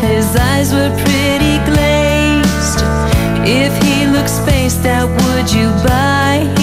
His eyes were pretty glazed. If he looked spaced out, would you buy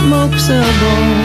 smokes a bowl.